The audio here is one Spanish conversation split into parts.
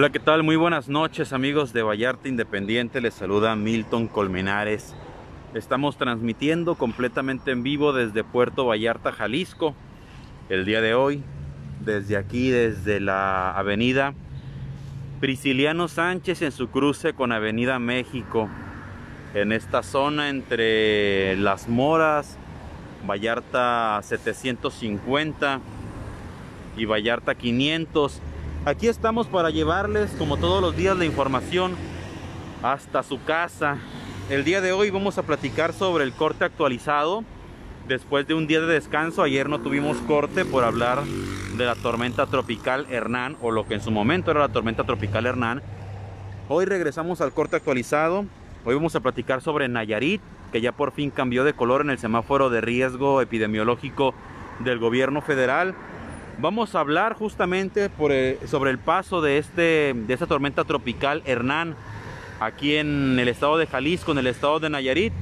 Hola, ¿qué tal? Muy buenas noches amigos de Vallarta Independiente. Les saluda Milton Colmenares. Estamos transmitiendo completamente en vivo desde Puerto Vallarta, Jalisco. El día de hoy, desde aquí, desde la avenida Prisciliano Sánchez en su cruce con Avenida México. En esta zona entre Las Moras, Vallarta 750 y Vallarta 500 Aquí estamos para llevarles, como todos los días, la información hasta su casa. El día de hoy vamos a platicar sobre el corte actualizado. Después de un día de descanso, ayer no tuvimos corte por hablar de la tormenta tropical Hernán, o lo que en su momento era la tormenta tropical Hernán. Hoy regresamos al corte actualizado. Hoy vamos a platicar sobre Nayarit, que ya por fin cambió de color en el semáforo de riesgo epidemiológico del gobierno federal. Vamos a hablar justamente eh, sobre el paso de, este, de esta tormenta tropical Hernán aquí en el estado de Jalisco, en el estado de Nayarit.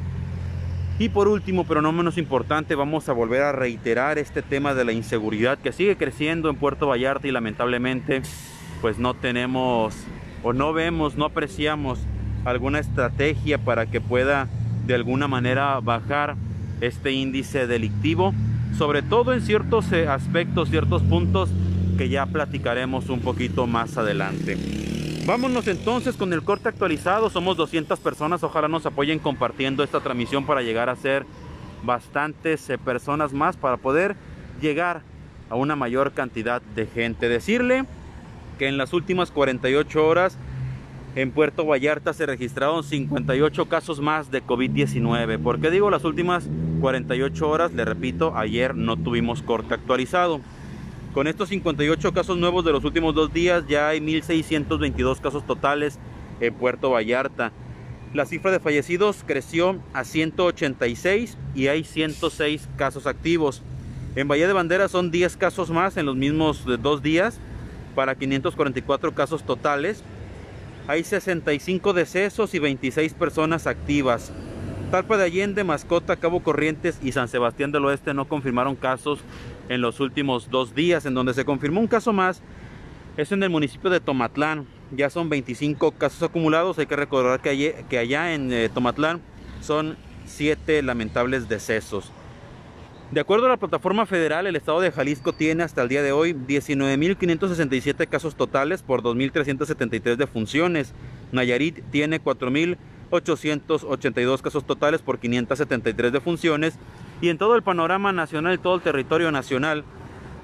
Y por último, pero no menos importante, vamos a volver a reiterar este tema de la inseguridad que sigue creciendo en Puerto Vallarta y lamentablemente pues no tenemos o no vemos, no apreciamos alguna estrategia para que pueda de alguna manera bajar este índice delictivo sobre todo en ciertos eh, aspectos, ciertos puntos que ya platicaremos un poquito más adelante. Vámonos entonces con el corte actualizado, somos 200 personas, ojalá nos apoyen compartiendo esta transmisión para llegar a ser bastantes eh, personas más para poder llegar a una mayor cantidad de gente. Decirle que en las últimas 48 horas en Puerto Vallarta se registraron 58 casos más de COVID-19. ¿Por qué digo las últimas 48 horas? Le repito, ayer no tuvimos corte actualizado. Con estos 58 casos nuevos de los últimos dos días ya hay 1.622 casos totales en Puerto Vallarta. La cifra de fallecidos creció a 186 y hay 106 casos activos. En Bahía de Bandera son 10 casos más en los mismos dos días para 544 casos totales hay 65 decesos y 26 personas activas. Talpa de Allende, Mascota, Cabo Corrientes y San Sebastián del Oeste no confirmaron casos en los últimos dos días. En donde se confirmó un caso más es en el municipio de Tomatlán. Ya son 25 casos acumulados. Hay que recordar que allá, en eh, Tomatlán son 7 lamentables decesos. De acuerdo a la plataforma federal, el estado de Jalisco tiene hasta el día de hoy 19.567 casos totales por 2.373 defunciones. Nayarit tiene 4.882 casos totales por 573 defunciones. Y en todo el panorama nacional, todo el territorio nacional,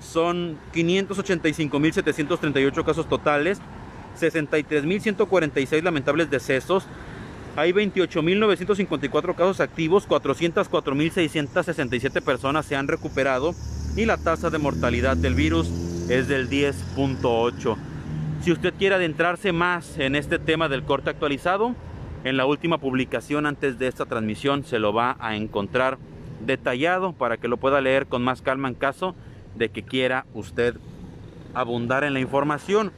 son 585.738 casos totales, 63.146 lamentables decesos, hay 28.954 casos activos, 404.667 personas se han recuperado y la tasa de mortalidad del virus es del 10.8. Si usted quiere adentrarse más en este tema del corte actualizado, en la última publicación antes de esta transmisión se lo va a encontrar detallado para que lo pueda leer con más calma en caso de que quiera usted abundar en la información.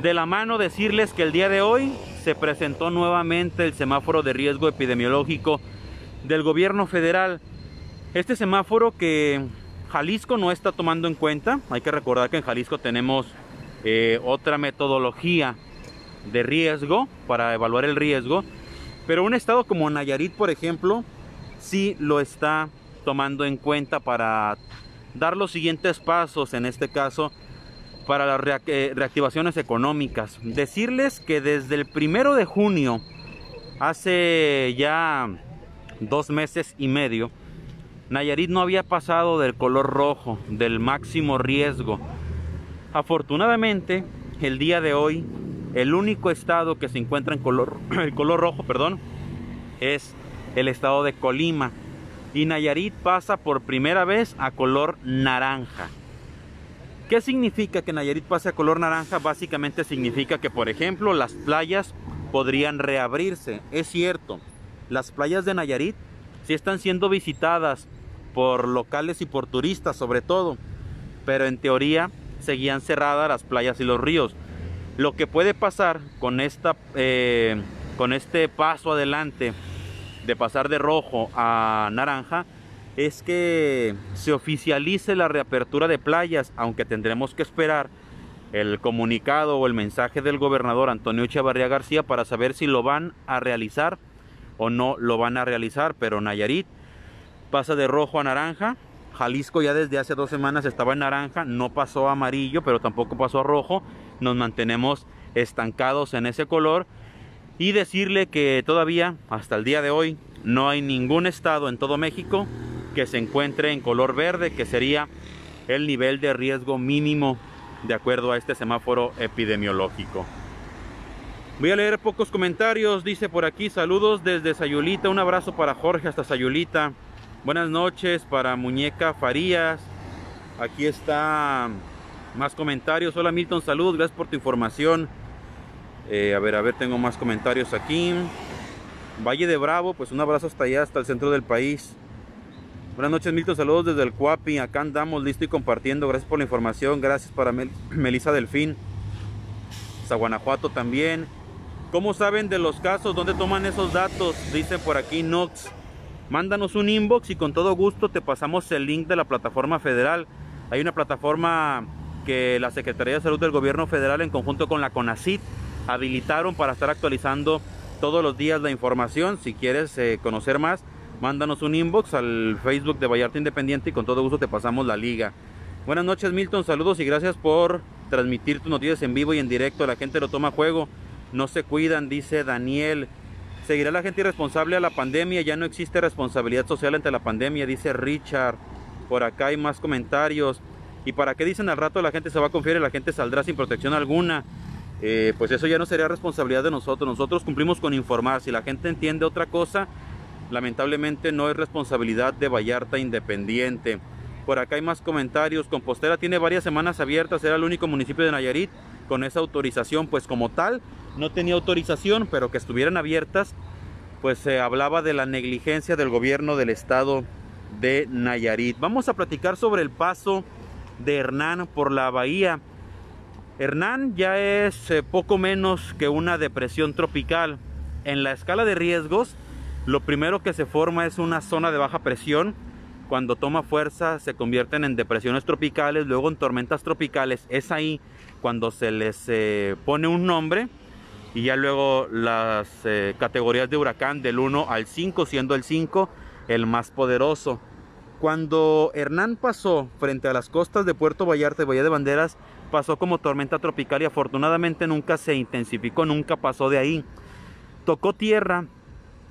De la mano decirles que el día de hoy se presentó nuevamente el semáforo de riesgo epidemiológico del gobierno federal. Este semáforo que Jalisco no está tomando en cuenta, hay que recordar que en Jalisco tenemos eh, otra metodología de riesgo para evaluar el riesgo, pero un estado como Nayarit, por ejemplo, sí lo está tomando en cuenta para dar los siguientes pasos, en este caso, para las eh, reactivaciones económicas. Decirles que desde el primero de junio, hace ya dos meses y medio, Nayarit no había pasado del color rojo, del máximo riesgo. Afortunadamente, el día de hoy, el único estado que se encuentra en color, el color rojo, perdón, es el estado de Colima. Y Nayarit pasa por primera vez a color naranja. ¿Qué significa que Nayarit pase a color naranja? Básicamente significa que, por ejemplo, las playas podrían reabrirse. Es cierto, las playas de Nayarit sí están siendo visitadas por locales y por turistas sobre todo, pero en teoría seguían cerradas las playas y los ríos. Lo que puede pasar con, esta, eh, con este paso adelante de pasar de rojo a naranja es que se oficialice la reapertura de playas, aunque tendremos que esperar el comunicado o el mensaje del gobernador Antonio Echevarría García para saber si lo van a realizar o no lo van a realizar, pero Nayarit pasa de rojo a naranja. Jalisco ya desde hace dos semanas estaba en naranja, no pasó a amarillo, pero tampoco pasó a rojo. Nos mantenemos estancados en ese color. Y decirle que todavía, hasta el día de hoy, no hay ningún estado en todo México que se encuentre en color verde, que sería el nivel de riesgo mínimo de acuerdo a este semáforo epidemiológico. Voy a leer pocos comentarios. Dice por aquí, saludos desde Sayulita. Un abrazo para Jorge hasta Sayulita. Buenas noches para Muñeca Farías. Aquí está más comentarios. Hola Milton, saludos. Gracias por tu información. Eh, a ver, a ver, tengo más comentarios aquí. Valle de Bravo, pues un abrazo hasta allá, hasta el centro del país. Buenas noches, Milton. Saludos desde el Cuapi. Acá andamos listo y compartiendo. Gracias por la información. Gracias para Melisa Delfín. Hasta Guanajuato también. ¿Cómo saben de los casos? ¿Dónde toman esos datos? Dice por aquí Nox. Mándanos un inbox y con todo gusto te pasamos el link de la plataforma federal. Hay una plataforma que la Secretaría de Salud del Gobierno Federal en conjunto con la CONACIT habilitaron para estar actualizando todos los días la información. Si quieres eh, conocer más, mándanos un inbox al Facebook de Vallarta Independiente y con todo gusto te pasamos la liga. Buenas noches Milton, saludos y gracias por transmitir tus noticias en vivo y en directo. La gente lo toma a juego, no se cuidan, dice Daniel. ¿Seguirá la gente irresponsable a la pandemia? Ya no existe responsabilidad social ante la pandemia, dice Richard. Por acá hay más comentarios. ¿Y para qué dicen al rato la gente se va a confiar y la gente saldrá sin protección alguna? Eh, pues eso ya no sería responsabilidad de nosotros. Nosotros cumplimos con informar. Si la gente entiende otra cosa, lamentablemente no es responsabilidad de Vallarta Independiente. Por acá hay más comentarios. Compostela tiene varias semanas abiertas, era el único municipio de Nayarit con esa autorización, pues como tal, no tenía autorización, pero que estuvieran abiertas, pues se hablaba de la negligencia del gobierno del estado de Nayarit. Vamos a platicar sobre el paso de Hernán por la bahía. Hernán ya es eh, poco menos que una depresión tropical. En la escala de riesgos, lo primero que se forma es una zona de baja presión. Cuando toma fuerza se convierten en depresiones tropicales, luego en tormentas tropicales. Es ahí cuando se les eh, pone un nombre y ya luego las eh, categorías de huracán del 1 al 5, siendo el 5 el más poderoso. Cuando Hernán pasó frente a las costas de Puerto Vallarta y Bahía de Banderas, pasó como tormenta tropical y afortunadamente nunca se intensificó, nunca pasó de ahí. Tocó tierra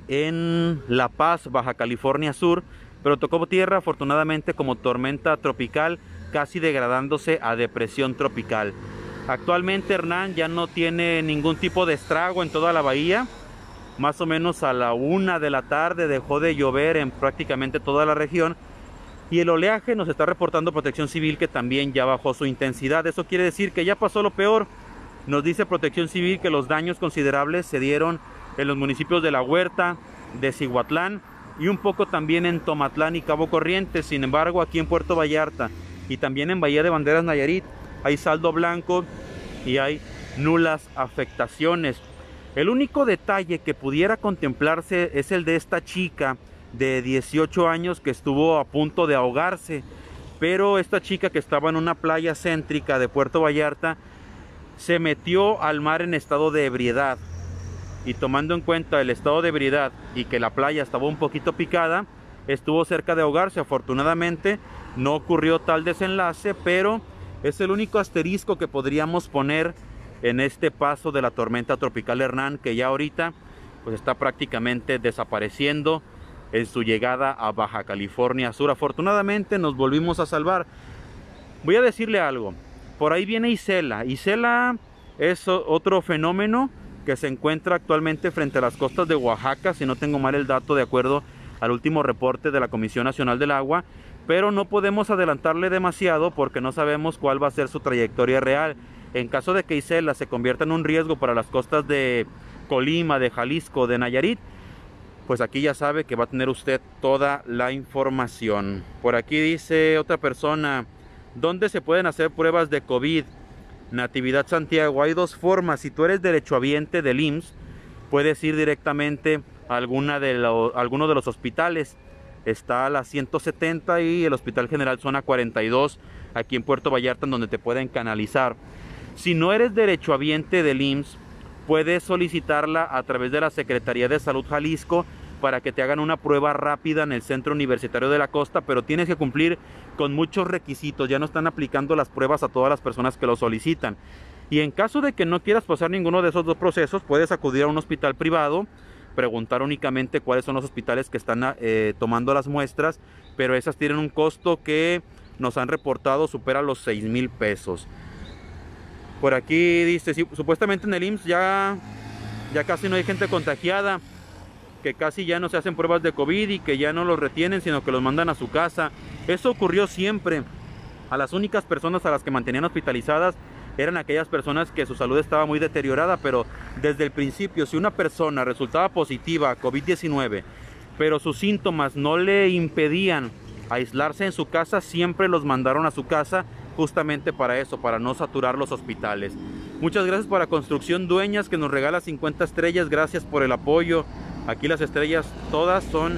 en La Paz, Baja California Sur, pero tocó tierra afortunadamente como tormenta tropical, casi degradándose a depresión tropical. Actualmente Hernán ya no tiene ningún tipo de estrago en toda la bahía. Más o menos a la una de la tarde dejó de llover en prácticamente toda la región. Y el oleaje nos está reportando Protección Civil que también ya bajó su intensidad. Eso quiere decir que ya pasó lo peor. Nos dice Protección Civil que los daños considerables se dieron en los municipios de La Huerta, de Cihuatlán y un poco también en Tomatlán y Cabo Corrientes. Sin embargo, aquí en Puerto Vallarta y también en Bahía de Banderas Nayarit hay saldo blanco y hay nulas afectaciones. El único detalle que pudiera contemplarse es el de esta chica de 18 años que estuvo a punto de ahogarse. Pero esta chica que estaba en una playa céntrica de Puerto Vallarta se metió al mar en estado de ebriedad y tomando en cuenta el estado de ebriedad y que la playa estaba un poquito picada, estuvo cerca de ahogarse. Afortunadamente no ocurrió tal desenlace, pero es el único asterisco que podríamos poner en este paso de la tormenta tropical Hernán, que ya ahorita pues está prácticamente desapareciendo en su llegada a Baja California Sur. Afortunadamente nos volvimos a salvar. Voy a decirle algo. Por ahí viene Isela. Isela es otro fenómeno que se encuentra actualmente frente a las costas de Oaxaca, si no tengo mal el dato de acuerdo al último reporte de la Comisión Nacional del Agua, pero no podemos adelantarle demasiado porque no sabemos cuál va a ser su trayectoria real. En caso de que Isela se convierta en un riesgo para las costas de Colima, de Jalisco, de Nayarit, pues aquí ya sabe que va a tener usted toda la información. Por aquí dice otra persona, ¿dónde se pueden hacer pruebas de COVID? Natividad Santiago, hay dos formas. Si tú eres derechohabiente del IMSS, puedes ir directamente a alguna de alguno de los hospitales. Está la 170 y el Hospital General Zona 42, aquí en Puerto Vallarta, en donde te pueden canalizar. Si no eres derechohabiente del IMSS, puedes solicitarla a través de la Secretaría de Salud Jalisco para que te hagan una prueba rápida en el Centro Universitario de la Costa, pero tienes que cumplir con muchos requisitos. Ya no están aplicando las pruebas a todas las personas que lo solicitan. Y en caso de que no quieras pasar ninguno de esos dos procesos, puedes acudir a un hospital privado, preguntar únicamente cuáles son los hospitales que están eh, tomando las muestras, pero esas tienen un costo que nos han reportado supera los 6 mil pesos. Por aquí dice, supuestamente en el IMSS ya, ya casi no hay gente contagiada que casi ya no se hacen pruebas de COVID y que ya no los retienen, sino que los mandan a su casa. Eso ocurrió siempre. A las únicas personas a las que mantenían hospitalizadas eran aquellas personas que su salud estaba muy deteriorada, pero desde el principio, si una persona resultaba positiva a COVID-19, pero sus síntomas no le impedían aislarse en su casa, siempre los mandaron a su casa justamente para eso, para no saturar los hospitales. Muchas gracias para Construcción Dueñas que nos regala 50 estrellas, gracias por el apoyo. Aquí las estrellas todas son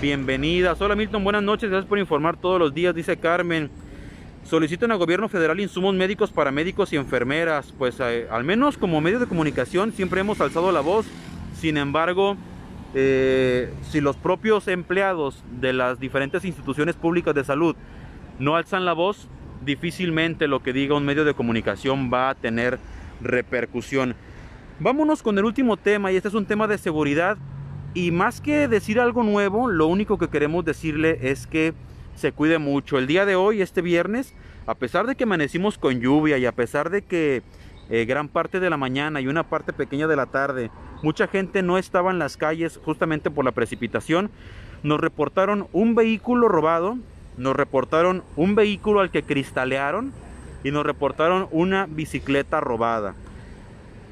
bienvenidas. Hola Milton, buenas noches, gracias por informar todos los días, dice Carmen. Solicitan al gobierno federal insumos médicos para médicos y enfermeras. Pues eh, al menos como medio de comunicación siempre hemos alzado la voz. Sin embargo, eh, si los propios empleados de las diferentes instituciones públicas de salud no alzan la voz, difícilmente lo que diga un medio de comunicación va a tener repercusión. Vámonos con el último tema y este es un tema de seguridad y más que decir algo nuevo, lo único que queremos decirle es que se cuide mucho. El día de hoy, este viernes, a pesar de que amanecimos con lluvia y a pesar de que eh, gran parte de la mañana y una parte pequeña de la tarde, mucha gente no estaba en las calles justamente por la precipitación, nos reportaron un vehículo robado, nos reportaron un vehículo al que cristalearon y nos reportaron una bicicleta robada.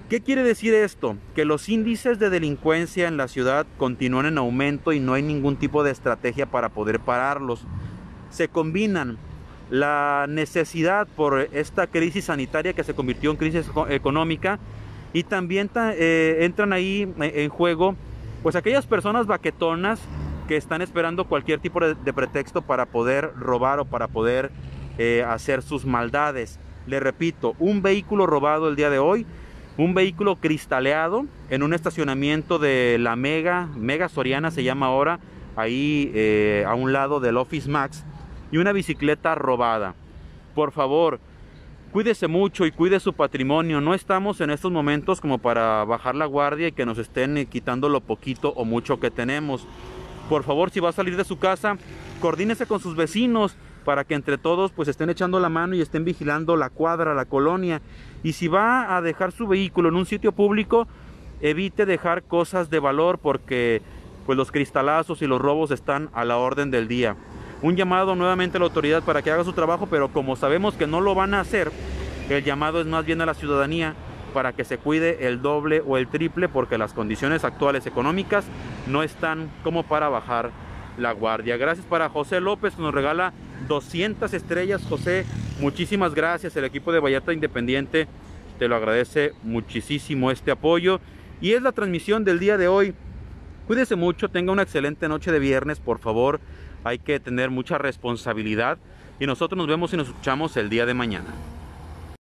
¿Qué quiere decir esto? Que los índices de delincuencia en la ciudad continúan en aumento y no hay ningún tipo de estrategia para poder pararlos. Se combinan la necesidad por esta crisis sanitaria que se convirtió en crisis económica y también eh, entran ahí en juego pues aquellas personas baquetonas que están esperando cualquier tipo de, pretexto para poder robar o para poder eh, hacer sus maldades. Le repito, un vehículo robado el día de hoy un vehículo cristaleado en un estacionamiento de la Mega, Mega Soriana se llama ahora, ahí eh, a un lado del Office Max, y una bicicleta robada. Por favor, cuídese mucho y cuide su patrimonio. No estamos en estos momentos como para bajar la guardia y que nos estén quitando lo poquito o mucho que tenemos. Por favor, si va a salir de su casa, coordínese con sus vecinos para que entre todos pues estén echando la mano y estén vigilando la cuadra, la colonia. Y si va a dejar su vehículo en un sitio público, evite dejar cosas de valor porque pues los cristalazos y los robos están a la orden del día. Un llamado nuevamente a la autoridad para que haga su trabajo, pero como sabemos que no lo van a hacer, el llamado es más bien a la ciudadanía para que se cuide el doble o el triple porque las condiciones actuales económicas no están como para bajar la guardia. Gracias para José López que nos regala 200 estrellas, José. Muchísimas gracias. El equipo de Vallarta Independiente te lo agradece muchísimo este apoyo. Y es la transmisión del día de hoy. Cuídese mucho, tenga una excelente noche de viernes, por favor. Hay que tener mucha responsabilidad. Y nosotros nos vemos y nos escuchamos el día de mañana.